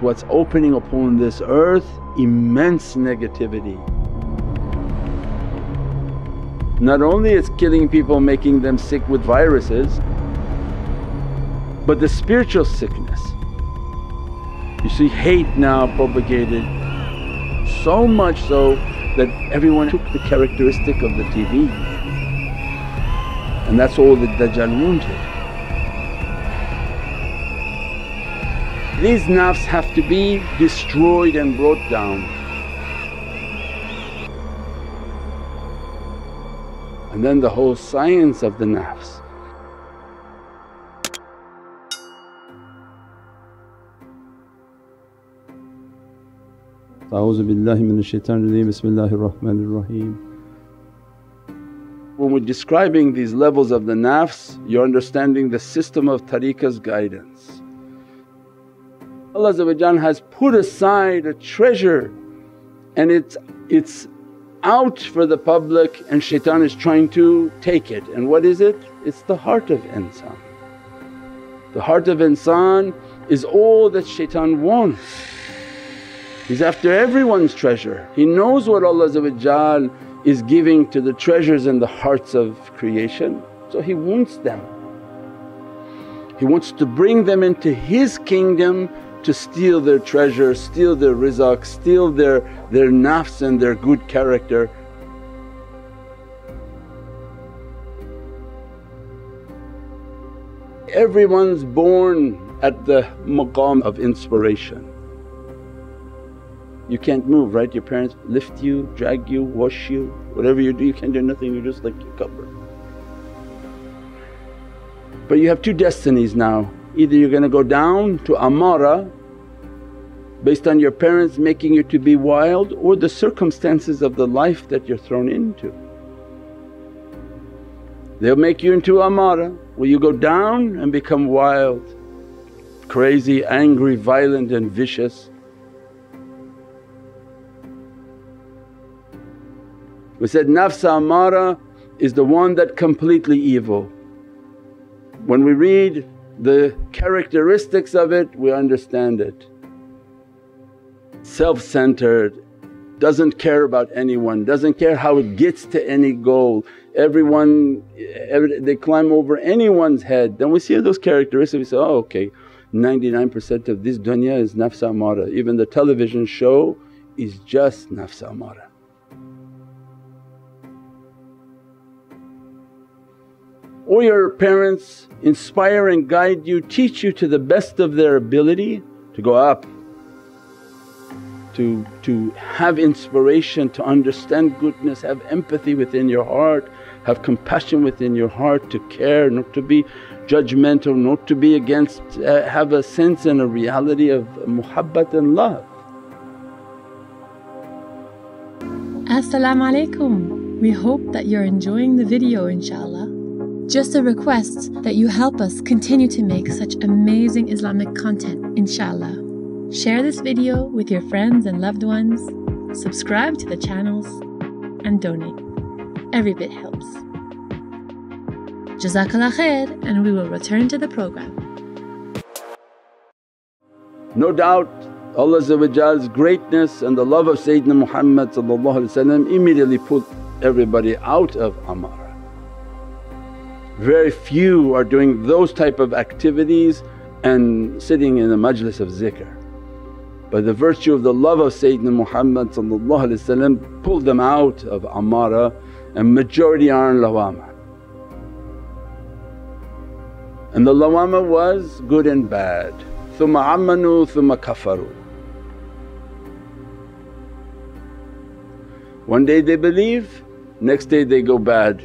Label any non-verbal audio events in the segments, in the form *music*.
what's opening upon this earth immense negativity. Not only it's killing people making them sick with viruses but the spiritual sickness. You see hate now propagated so much so that everyone took the characteristic of the TV and that's all the Dajjal wanted. These nafs have to be destroyed and brought down. And then the whole science of the nafs. A'udhu billahi minash shaitanir rajeem, bismillahir rahmanir raheem. When we're describing these levels of the nafs, you're understanding the system of tariqah's guidance. Allah has put aside a treasure and it's, it's out for the public and shaitan is trying to take it. And what is it? It's the heart of insan. The heart of insan is all that shaitan wants. He's after everyone's treasure. He knows what Allah is giving to the treasures in the hearts of creation so He wants them. He wants to bring them into His kingdom to steal their treasure, steal their rizq, steal their, their nafs and their good character. Everyone's born at the maqam of inspiration. You can't move right, your parents lift you, drag you, wash you, whatever you do you can't do nothing, you're just like a cover. But you have two destinies now, either you're going to go down to amara based on your parents making you to be wild or the circumstances of the life that you're thrown into. They'll make you into amara, will you go down and become wild, crazy, angry, violent and vicious We said nafs amara is the one that completely evil. When we read the characteristics of it we understand it. Self-centered, doesn't care about anyone, doesn't care how it gets to any goal. Everyone, every, they climb over anyone's head. Then we see those characteristics we say, oh okay 99% of this dunya is nafs amara, even the television show is just nafs amara. Or your parents inspire and guide you, teach you to the best of their ability to go up, to, to have inspiration, to understand goodness, have empathy within your heart, have compassion within your heart, to care, not to be judgmental, not to be against, uh, have a sense and a reality of muhabbat and love. As-salaamu alaykum. We hope that you're enjoying the video inshaAllah. Just a request that you help us continue to make such amazing Islamic content, inshallah. Share this video with your friends and loved ones, subscribe to the channels, and donate. Every bit helps. Jazakallah khair, and we will return to the program. No doubt Allah's greatness and the love of Sayyidina Muhammad immediately put everybody out of Amar. Very few are doing those type of activities and sitting in a majlis of zikr. By the virtue of the love of Sayyidina Muhammad pulled them out of amara and majority are in lawama. And the lawama was good and bad, thumma amanu thumma kafaru. One day they believe, next day they go bad.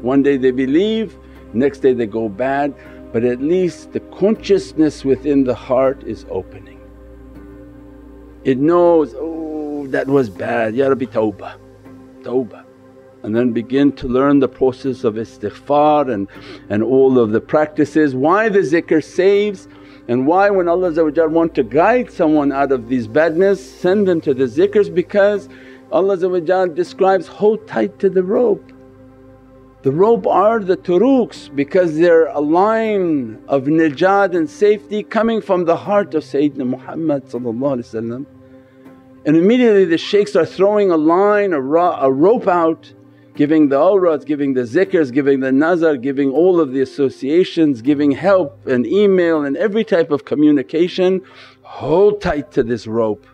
One day they believe, next day they go bad but at least the consciousness within the heart is opening. It knows, oh that was bad, Ya Rabbi tawbah, tawbah and then begin to learn the process of istighfar and, and all of the practices. Why the zikr saves and why when Allah want to guide someone out of these badness send them to the zikrs because Allah describes, hold tight to the rope The rope are the turuqs because they're a line of najat and safety coming from the heart of Sayyidina Muhammad and immediately the shaykhs are throwing a line, a, ro- a rope out giving the awrads, giving the zikrs, giving the nazar, giving all of the associations, giving help and email and every type of communication, hold tight to this rope.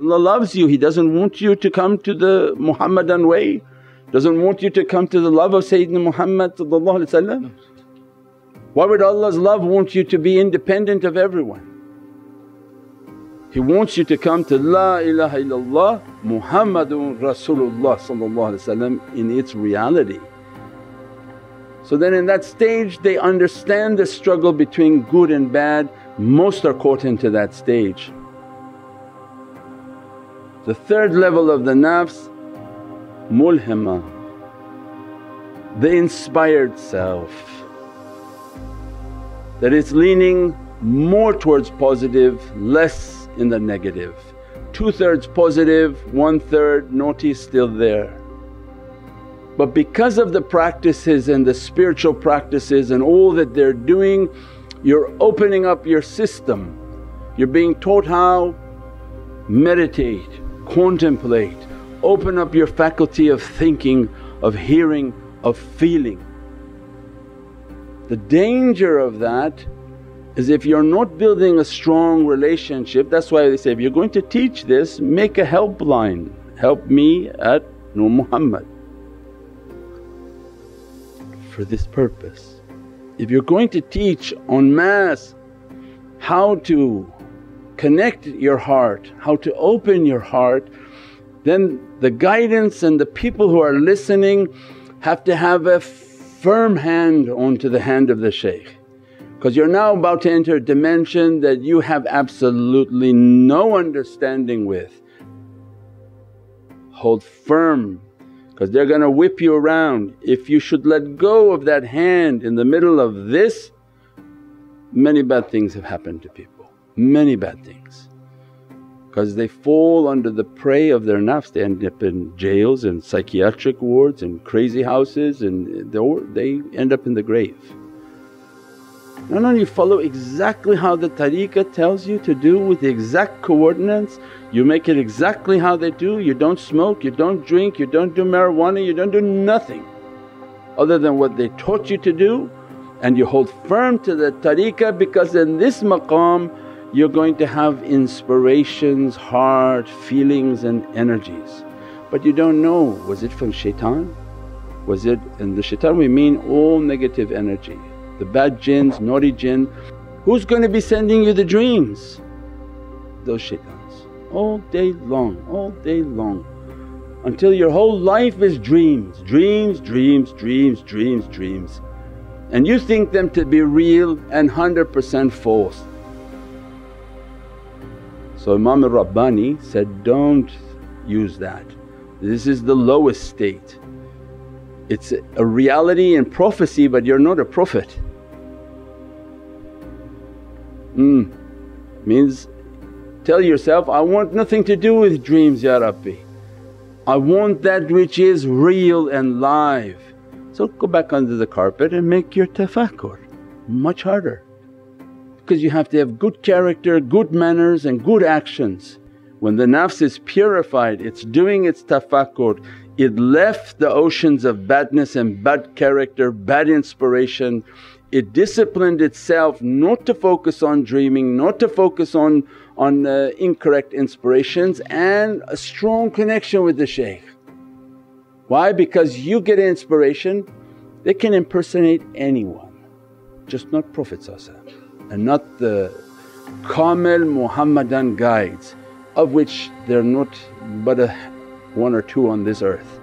Allah loves you, He doesn't want you to come to the Muhammadan way, doesn't want you to come to the love of Sayyidina Muhammad Why would Allah's love want you to be independent of everyone? He wants you to come to La ilaha illallah Muhammadun Rasulullah in its reality. So then in that stage they understand the struggle between good and bad, most are caught into that stage. The third level of the nafs, mulhima, the inspired self that it's leaning more towards positive, less in the negative. Two thirds positive, one third naughty still there. But because of the practices and the spiritual practices and all that they're doing, you're opening up your system. You're being taught how meditate, contemplate, open up your faculty of thinking, of hearing, of feeling. The danger of that is if you're not building a strong relationship that's why they say, if you're going to teach this make a helpline, help me at Nur Muhammad for this purpose. If you're going to teach en masse how to connect your heart, how to open your heart then the guidance and the people who are listening have to have a firm hand onto the hand of the shaykh because you're now about to enter a dimension that you have absolutely no understanding with. Hold firm because they're going to whip you around. If you should let go of that hand in the middle of this, many bad things have happened to people, many bad things. Because they fall under the prey of their nafs, they end up in jails and psychiatric wards and crazy houses and they end up in the grave. Not only you follow exactly how the tariqah tells you to do with the exact coordinates, you make it exactly how they do, you don't smoke, you don't drink, you don't do marijuana, you don't do nothing other than what they taught you to do and you hold firm to the tariqah because in this maqam you're going to have inspirations, heart, feelings and energies. But you don't know was it from shaitan? Was it… and the shaitan we mean all negative energy the bad jinns, naughty jinn. Who's going to be sending you the dreams? Those shaitans all day long, all day long until your whole life is dreams, dreams, dreams, dreams, dreams, dreams and you think them to be real and 100% false. So Imam al-Rabbani said, don't use that, this is the lowest state. It's a reality and prophecy but you're not a prophet. Mm. Means tell yourself, I want nothing to do with dreams Ya Rabbi, I want that which is real and live. So go back under the carpet and make your tafakkur much harder because you have to have good character, good manners and good actions. When the nafs is purified, it's doing its tafakkur, it left the oceans of badness and bad character, bad inspiration it disciplined itself not to focus on dreaming, not to focus on, on uh, incorrect inspirations and a strong connection with the shaykh. Why? Because you get inspiration, they can impersonate anyone, just not Prophet and not the Kamil Muhammadan guides of which there are not but a one or two on this earth.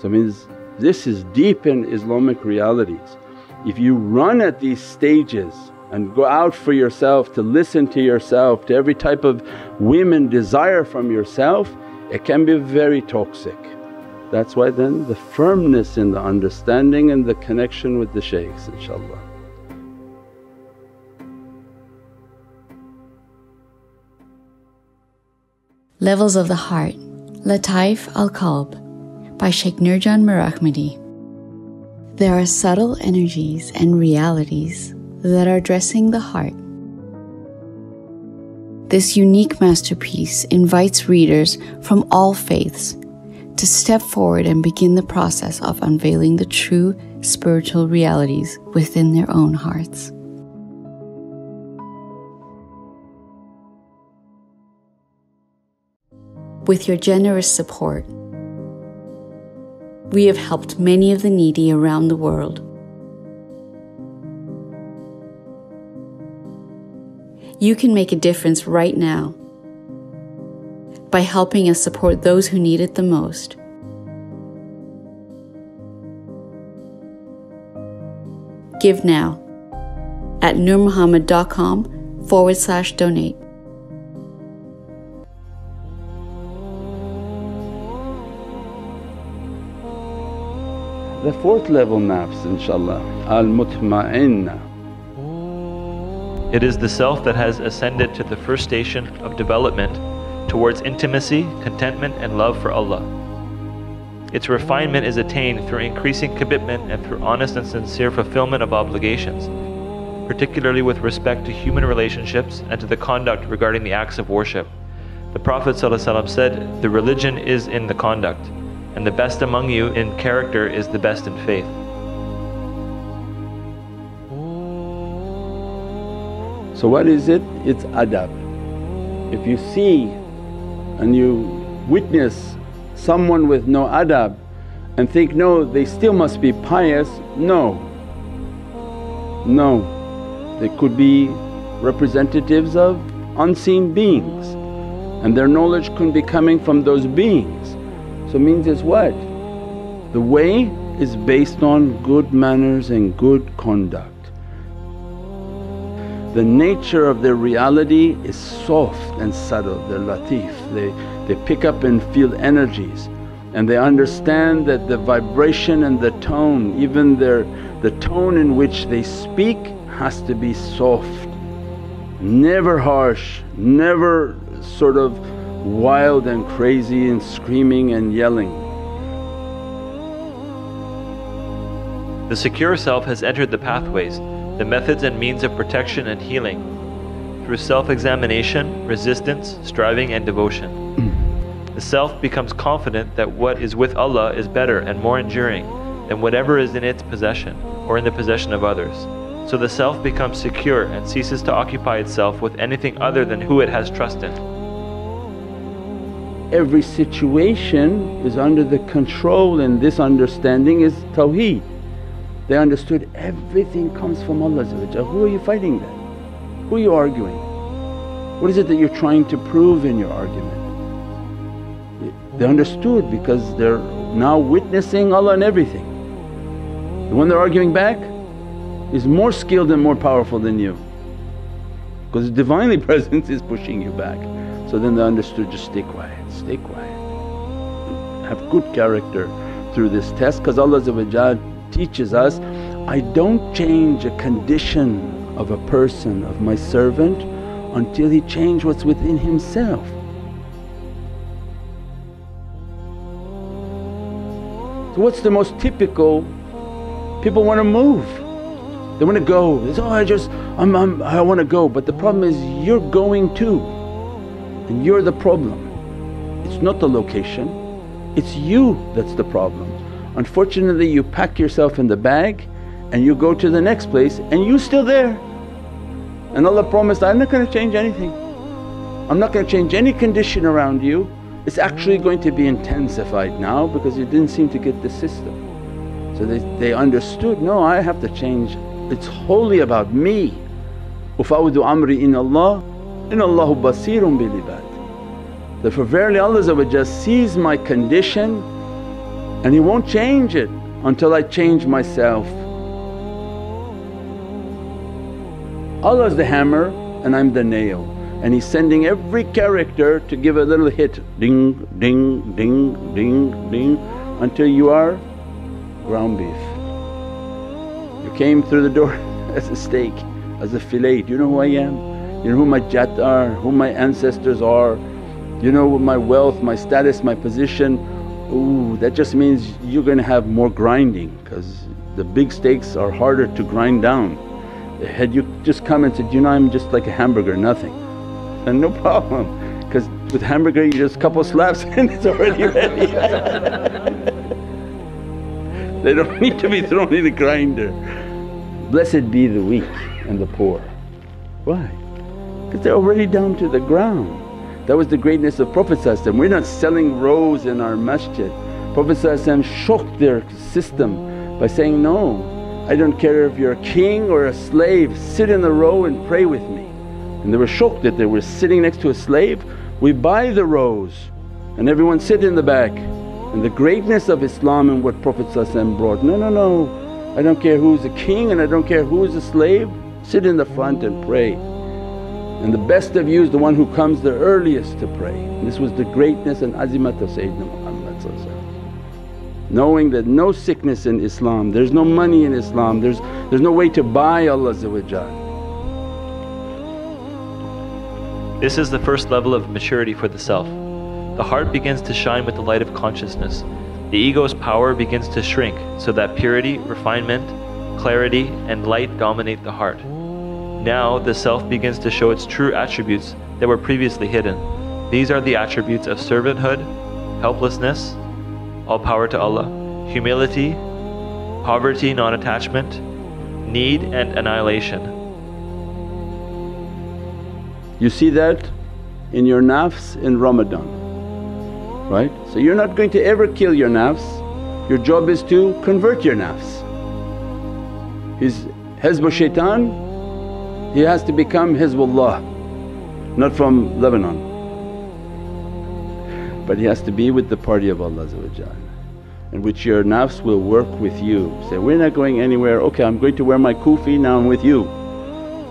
So means this is deep in Islamic realities. If you run at these stages and go out for yourself to listen to yourself, to every type of women desire from yourself, it can be very toxic. That's why then the firmness in the understanding and the connection with the shaykhs inshaAllah. Levels of the heart Lataif al Qalb by Sheikh Nurjan Mirahmadi. There are subtle energies and realities that are dressing the heart. This unique masterpiece invites readers from all faiths to step forward and begin the process of unveiling the true spiritual realities within their own hearts. With your generous support, we have helped many of the needy around the world. You can make a difference right now by helping us support those who need it the most. Give now at nurmuhammad.com forward slash donate. The fourth level nafs inshaAllah, al mutma'inna. It is the self that has ascended to the first station of development towards intimacy, contentment, and love for Allah. Its refinement is attained through increasing commitment and through honest and sincere fulfillment of obligations, particularly with respect to human relationships and to the conduct regarding the acts of worship. The Prophet ﷺ said, The religion is in the conduct and the best among you in character is the best in faith. So what is it? It's adab. If you see and you witness someone with no adab and think, no they still must be pious, no. No, they could be representatives of unseen beings and their knowledge couldn't be coming from those beings. So means is what? The way is based on good manners and good conduct. The nature of their reality is soft and subtle, they're latif, they, they pick up and feel energies. And they understand that the vibration and the tone, even their the tone in which they speak has to be soft, never harsh, never sort of wild and crazy and screaming and yelling. The secure self has entered the pathways, the methods and means of protection and healing through self examination, resistance, striving, and devotion. Mm. the self becomes confident that what is with Allah is better and more enduring than whatever is in its possession or in the possession of others. So the self becomes secure and ceases to occupy itself with anything other than who it has trust in every situation is under the control and this understanding is tawheed. They understood everything comes from Allah Who are you fighting then? Who are you arguing? What is it that you're trying to prove in your argument? They understood because they're now witnessing Allah in everything. The one they're arguing back is more skilled and more powerful than you because the Divinely *laughs* Presence is pushing you back. So then they understood just stay quiet, stay quiet. Have good character through this test because Allah teaches us, I don't change a condition of a person, of my servant until he change what's within himself. So what's the most typical? People want to move, they want to go, they say, oh I just, I'm, I'm, I want to go but the problem is you're going too and you're the problem. It's not the location, it's you that's the problem. Unfortunately you pack yourself in the bag and you go to the next place and you're still there. And Allah promised, I'm not going to change anything. I'm not going to change any condition around you. It's actually going to be intensified now because you didn't seem to get the system. So they, they understood, no I have to change, it's wholly about me. Ufawwidu amri in Allah Inna Allahu basirun bil. Therefore verily Allah sees my condition and He won't change it until I change myself. Allah is the hammer and I'm the nail and He's sending every character to give a little hit ding, ding, ding, ding, ding until you are ground beef. You came through the door *laughs* as a steak, as a fillet, do you know who I am? you know who my jat are, who my ancestors are. You know with my wealth, my status, my position, ooh that just means you're going to have more grinding because the big stakes are harder to grind down. Had you just come and said, you know I'm just like a hamburger, nothing and *laughs* no problem because with hamburger you just couple slaps *laughs* and it's already ready. *laughs* they don't need to be thrown in a grinder. Blessed be the weak and the poor. Why? Because they're already down to the ground. That was the greatness of Prophet We're not selling rows in our masjid. Prophet shook their system by saying, no, I don't care if you're a king or a slave, sit in the row and pray with me. And they were shocked that they were sitting next to a slave, we buy the rows and everyone sit in the back. And the greatness of Islam and what Prophet brought, no, no, no, I don't care who's a king and I don't care who's a slave, sit in the front and pray. And the best of you is the one who comes the earliest to pray. This was the greatness and azimat of Sayyidina Muhammad Knowing that no sickness in Islam, there's no money in Islam, there's, there's no way to buy Allah This is the first level of maturity for the self. The heart begins to shine with the light of consciousness. The ego's power begins to shrink so that purity, refinement, clarity and light dominate the heart. Now the self begins to show its true attributes that were previously hidden. These are the attributes of servanthood, helplessness, all power to Allah, humility, poverty, non attachment, need, and annihilation. You see that in your nafs in Ramadan, right? So you're not going to ever kill your nafs, your job is to convert your nafs. His Hizb shaitan he has to become Hizbullah, not from Lebanon. But he has to be with the party of Allah in which your nafs will work with you. Say, we're not going anywhere, okay I'm going to wear my kufi, now I'm with you.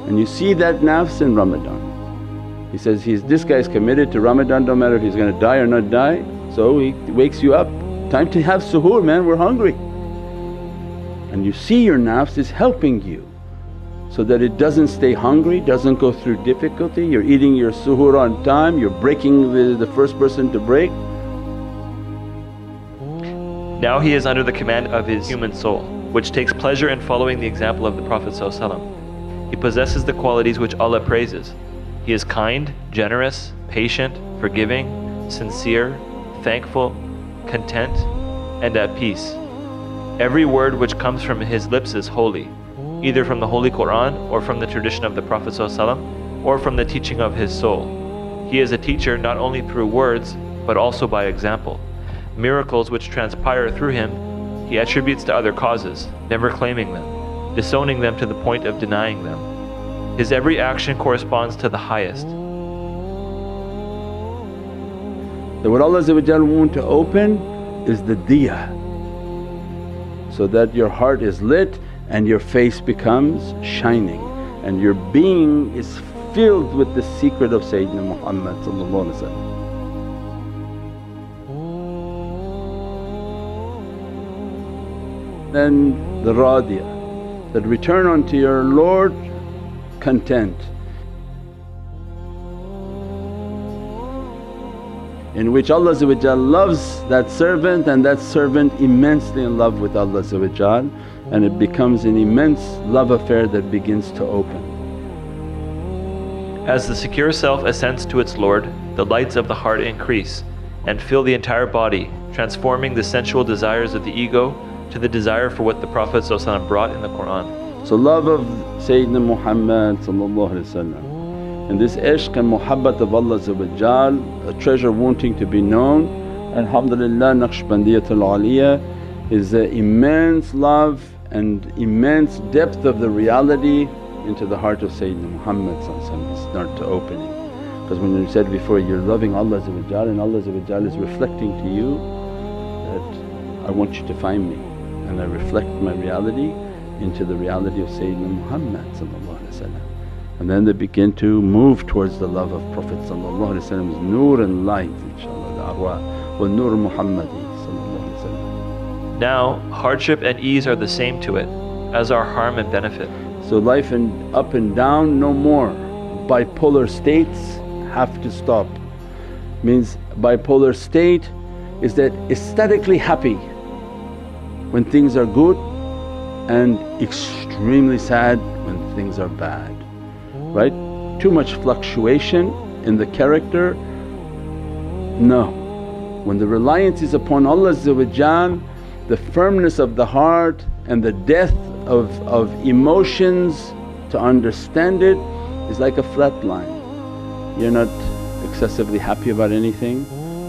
And you see that nafs in Ramadan. He says, he's this guy's committed to Ramadan, don't matter if he's going to die or not die. So he wakes you up, time to have suhoor man, we're hungry. And you see your nafs is helping you so that it doesn't stay hungry, doesn't go through difficulty. You're eating your suhoor on time, you're breaking the, the first person to break. Now he is under the command of his human soul, which takes pleasure in following the example of the Prophet He possesses the qualities which Allah praises. He is kind, generous, patient, forgiving, sincere, thankful, content and at peace. Every word which comes from his lips is holy either from the Holy Quran or from the tradition of the Prophet or from the teaching of his soul. He is a teacher not only through words but also by example. Miracles which transpire through him he attributes to other causes, never claiming them, disowning them to the point of denying them. His every action corresponds to the highest. That what Allah want to open is the diya so that your heart is lit and your face becomes shining and your being is filled with the secret of Sayyidina Muhammad Then the radiyah that return unto your Lord content in which Allah loves that servant and that servant immensely in love with Allah and it becomes an immense love affair that begins to open. As the secure self ascends to its Lord, the lights of the heart increase and fill the entire body, transforming the sensual desires of the ego to the desire for what the Prophet brought in the Qur'an. So love of Sayyidina Muhammad and this ishq and muhabbat of Allah a treasure wanting to be known. Alhamdulillah Naqshbandiyatul Aliyah is an immense love and immense depth of the reality into the heart of Sayyidina Muhammad start to opening. Because when you said before you're loving Allah and Allah is reflecting to you that, I want you to find me. And I reflect my reality into the reality of Sayyidina Muhammad and then they begin to move towards the love of Prophet nur and light inshaAllah the arwah wa nur Muhammadi now hardship and ease are the same to it, as are harm and benefit. So life and up and down no more, bipolar states have to stop. means bipolar state is that aesthetically happy when things are good and extremely sad when things are bad, right? Too much fluctuation in the character, no. When the reliance is upon Allah the firmness of the heart and the depth of, of emotions to understand it is like a flat line. You're not excessively happy about anything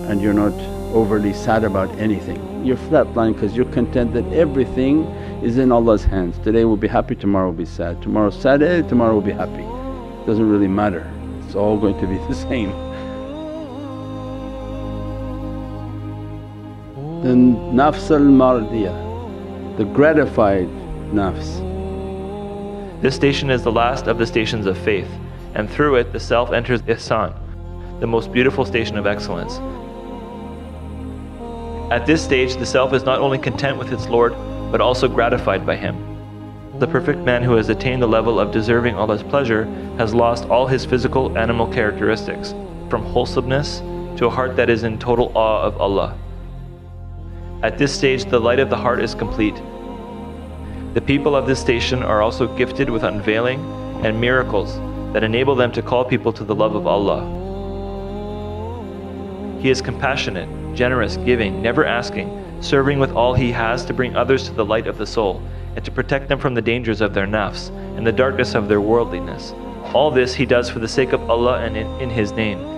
and you're not overly sad about anything. You're flatline because you're content that everything is in Allah's hands. Today we'll be happy, tomorrow we'll be sad, tomorrow sad, eh, tomorrow we'll be happy. Doesn't really matter, it's all going to be *laughs* the same. Then nafs al mardiyah, the gratified nafs. This station is the last of the stations of faith, and through it the self enters ihsan, the most beautiful station of excellence. At this stage, the self is not only content with its Lord, but also gratified by Him. The perfect man who has attained the level of deserving Allah's pleasure has lost all his physical animal characteristics, from wholesomeness to a heart that is in total awe of Allah. At this stage, the light of the heart is complete. The people of this station are also gifted with unveiling and miracles that enable them to call people to the love of Allah. He is compassionate generous, giving, never asking, serving with all he has to bring others to the light of the soul and to protect them from the dangers of their nafs and the darkness of their worldliness. All this he does for the sake of Allah and in, in his name.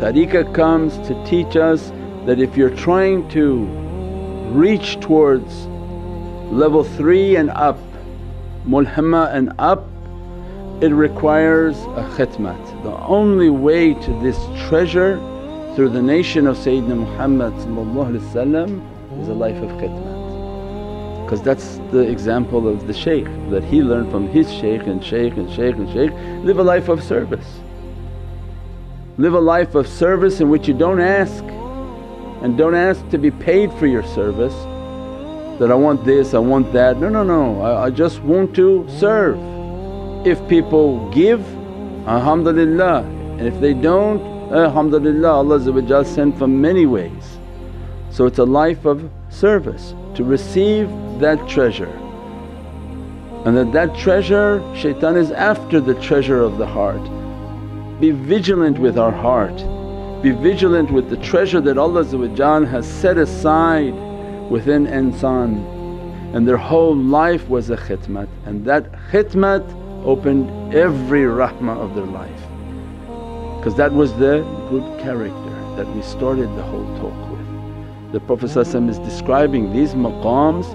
Tariqah comes to teach us that if you're trying to reach towards level 3 and up, mulhama and up, it requires a khidmat. The only way to this treasure through the nation of Sayyidina Muhammad is a life of khidmat. Because that's the example of the shaykh that he learned from his shaykh and shaykh and shaykh and shaykh, live a life of service. Live a life of service in which you don't ask and don't ask to be paid for your service that I want this, I want that. No, no, no, I, I just want to serve. If people give, alhamdulillah and if they don't, alhamdulillah Allah sent from many ways. So it's a life of service to receive that treasure and that that treasure shaitan is after the treasure of the heart. Be vigilant with our heart, be vigilant with the treasure that Allah has set aside within insan. And their whole life was a khidmat and that khidmat opened every rahmah of their life. Because that was the good character that we started the whole talk with. The Prophet is describing these maqams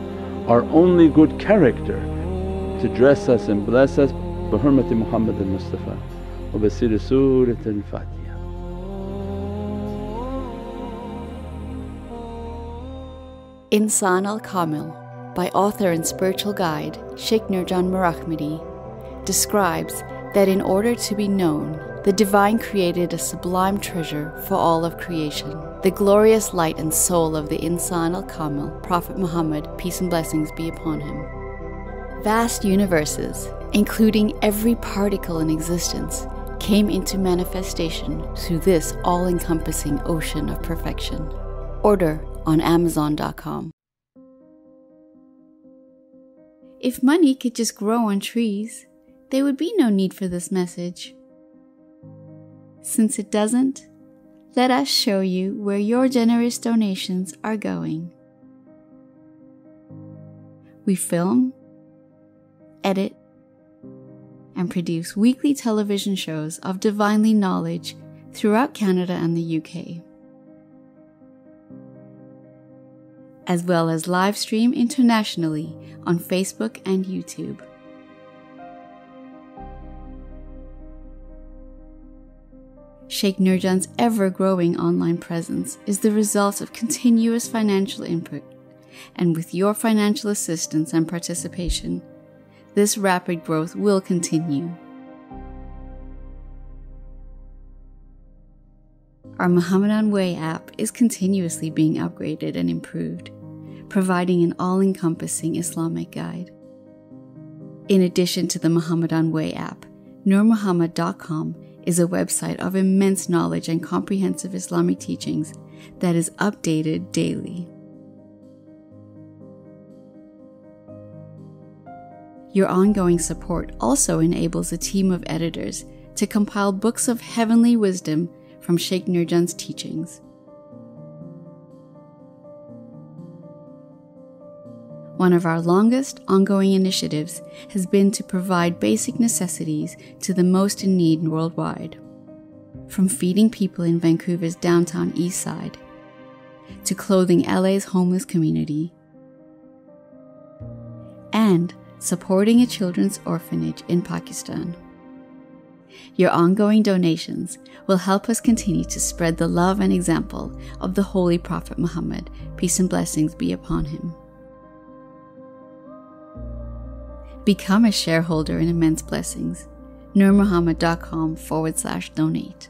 are only good character to dress us and bless us bi Muhammad al-Mustafa basiri Surat al-Fatiha. Insan al Kamil by author and spiritual guide Sheikh Nurjan Mirahmadi describes that in order to be known, the Divine created a sublime treasure for all of creation, the glorious light and soul of the Insan al Kamil, Prophet Muhammad, peace and blessings be upon him. Vast universes, including every particle in existence, came into manifestation through this all encompassing ocean of perfection. Order on Amazon.com. If money could just grow on trees, there would be no need for this message. Since it doesn't, let us show you where your generous donations are going. We film, edit, and produce weekly television shows of divinely knowledge throughout Canada and the UK, as well as live stream internationally on Facebook and YouTube. Sheikh Nurjan's ever growing online presence is the result of continuous financial input, and with your financial assistance and participation, this rapid growth will continue. Our Muhammadan Way app is continuously being upgraded and improved, providing an all encompassing Islamic guide. In addition to the Muhammadan Way app, NurMuhammad.com is a website of immense knowledge and comprehensive Islamic teachings that is updated daily. Your ongoing support also enables a team of editors to compile books of heavenly wisdom from Sheikh Nurjan's teachings. One of our longest ongoing initiatives has been to provide basic necessities to the most in need worldwide. From feeding people in Vancouver's downtown east side to clothing LA's homeless community and supporting a children's orphanage in Pakistan. Your ongoing donations will help us continue to spread the love and example of the Holy Prophet Muhammad, peace and blessings be upon him. Become a shareholder in Immense Blessings. NurMuhammad.com forward slash donate.